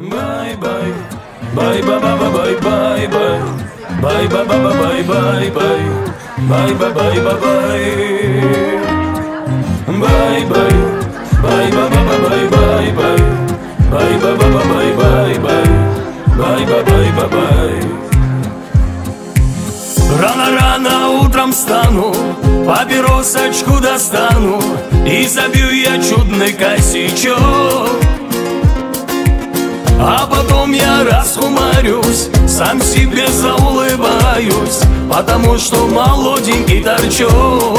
Bye-bye, bye-bye-bye-bye-bye, bye-bye-bye-bye-bye, bye-bye-bye-bye-bye, bye-bye, bye-bye-bye-bye-bye, bye-bye-bye-bye-bye, bye-bye-bye-bye. Рано-рано утром встану, папиросочку достану И забью я чудный косячок А потом я расхумарюсь, сам себе заулыбаюсь Потому что молоденький торчок.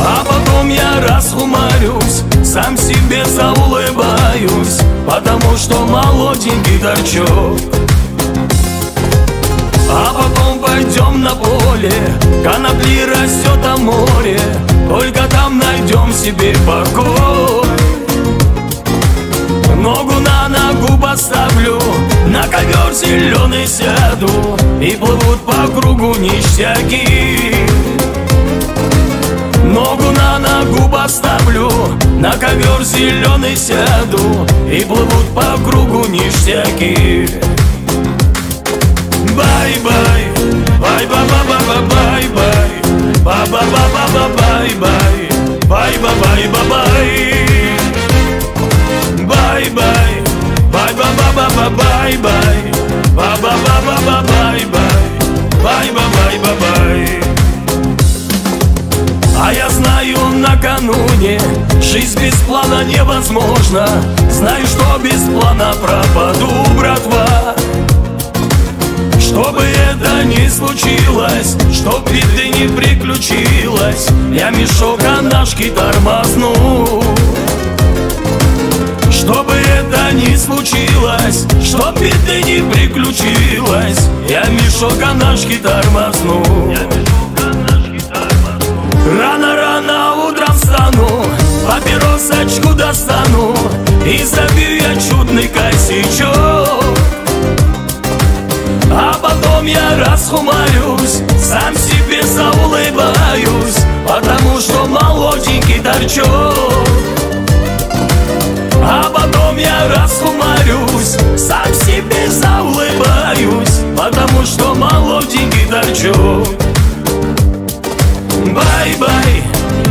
А потом я расхумарюсь, сам себе заулыбаюсь Потому что молоденький торчок. А потом пойдем на поле Конопли растет о море Только там найдем себе покой Ногу на ногу поставлю На ковер зеленый сяду И плывут по кругу ништяки. Ногу на ногу поставлю На ковер зеленый сяду И плывут по кругу ништяки. Бай-бай, бай-ба-ба-ба-ба-бай-бай Ба-ба-ба-ба-ба-бай-бай Бай-ба-бай-ба-бай бай-ба-ба-ба-ба-бай-бай Ба-ба-ба-ба-ба-бай-бай. Бай-ба-бай-ба-бай а я знаю накануне Жизнь без плана невозможна. Знаю, что без плана пропаду, братва. Чтобы это не случилось, чтоб беды не приключилось Я мешок анашки тормозну Чтобы это не случилось, чтоб беды не приключилось Я мешок анашки тормозну Рано-рано утром встану, папиросочку достану И забью я чудный косячок. А потом я расхумарюсь, молоденький торчок Бай-бай,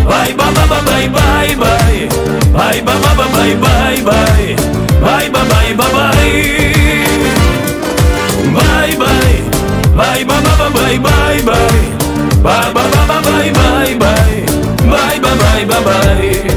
бай-ба-ба-ба-бай-бай-бай Бай-ба-ба-ба-бай-бай-бай Бай-ба-бай-ба-бай Бай-бай, бай-ба-ба-ба-бай-бай-бай Ба-ба-ба-ба-бай-бай-бай Бай-ба-бай-ба-бай